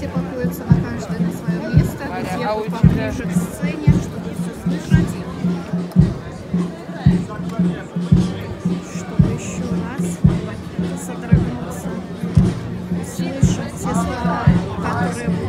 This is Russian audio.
Все пакуются на каждое на свое место. Все поближе к сцене. Чтобы еще раз содрогнуться и слышать все слова, которые